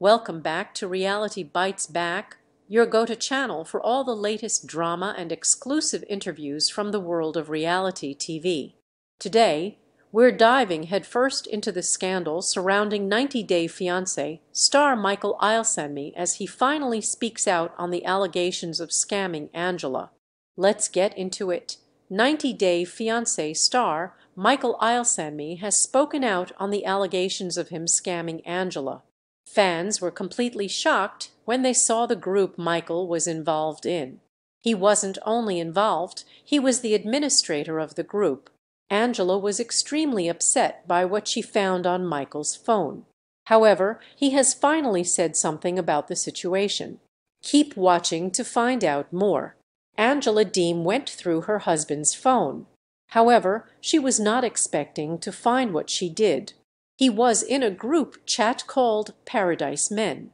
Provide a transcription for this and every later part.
Welcome back to Reality Bites Back, your go-to channel for all the latest drama and exclusive interviews from the world of reality TV. Today, we're diving headfirst into the scandal surrounding 90 Day Fiancé star Michael Ilesanmi as he finally speaks out on the allegations of scamming Angela. Let's get into it. 90 Day Fiancé star Michael Ilesanmi has spoken out on the allegations of him scamming Angela. Fans were completely shocked when they saw the group Michael was involved in. He wasn't only involved, he was the administrator of the group Angela was extremely upset by what she found on Michael's phone. However, he has finally said something about the situation. Keep watching to find out more. Angela Deem went through her husband's phone. However, she was not expecting to find what she did. He was in a group chat called Paradise Men.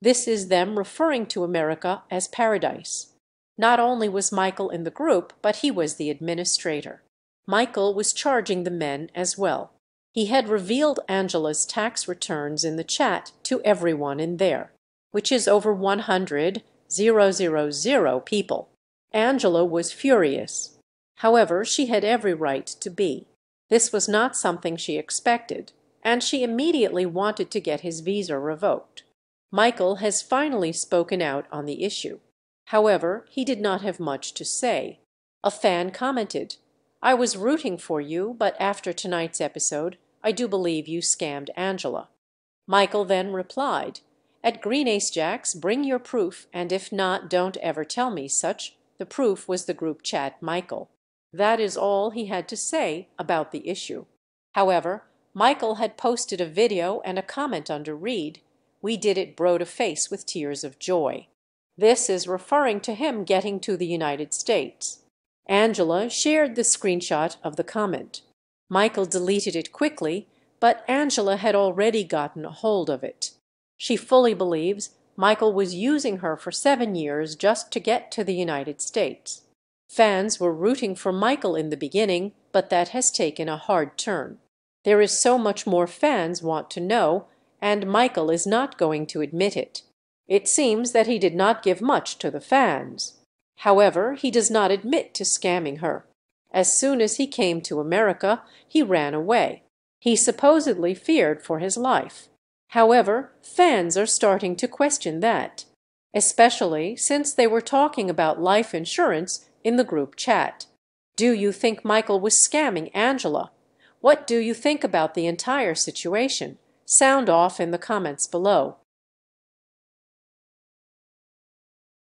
This is them referring to America as Paradise. Not only was Michael in the group, but he was the administrator. Michael was charging the men as well. He had revealed Angela's tax returns in the chat to everyone in there, which is over 100 000 people. Angela was furious. However, she had every right to be. This was not something she expected, and she immediately wanted to get his visa revoked. Michael has finally spoken out on the issue. However, he did not have much to say. A fan commented, I was rooting for you, but after tonight's episode, I do believe you scammed Angela. Michael then replied, At Green Ace Jacks, bring your proof, and if not, don't ever tell me such. The proof was the group chat Michael. That is all he had to say about the issue. However, Michael had posted a video and a comment under Reed, We did it bro to face with tears of joy. This is referring to him getting to the United States. Angela shared the screenshot of the comment. Michael deleted it quickly, but Angela had already gotten a hold of it. She fully believes Michael was using her for seven years just to get to the United States. Fans were rooting for Michael in the beginning, but that has taken a hard turn. There is so much more fans want to know, and Michael is not going to admit it. It seems that he did not give much to the fans. However, he does not admit to scamming her. As soon as he came to America, he ran away. He supposedly feared for his life. However, fans are starting to question that, especially since they were talking about life insurance in the group chat. Do you think Michael was scamming Angela? What do you think about the entire situation? Sound off in the comments below.